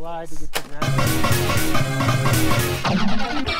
slide to get the ground.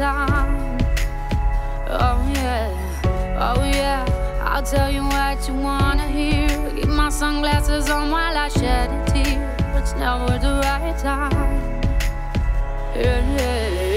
Oh yeah, oh yeah. I'll tell you what you wanna hear. Keep my sunglasses on while I shed a tear. It's never the right time. Yeah, yeah.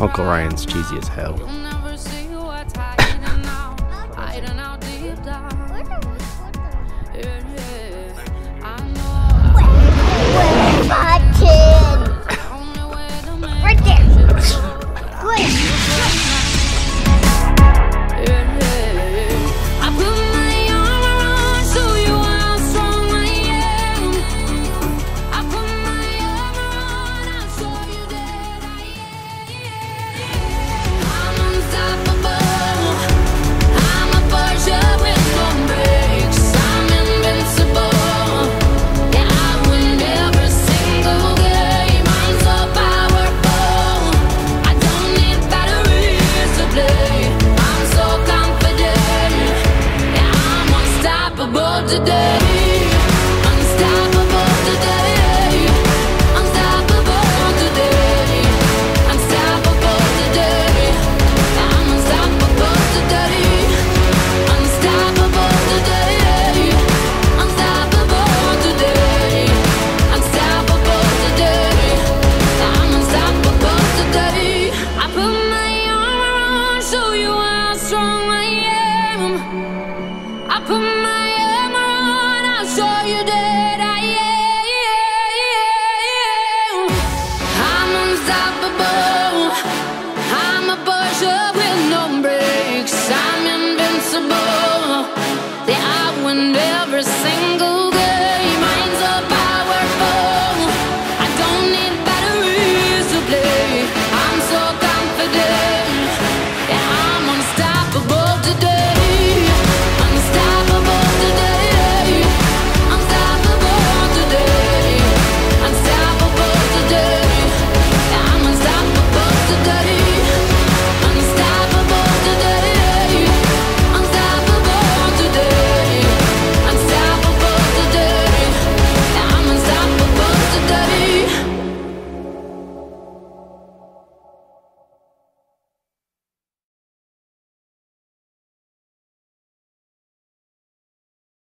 Uncle Ryan's cheesy as hell.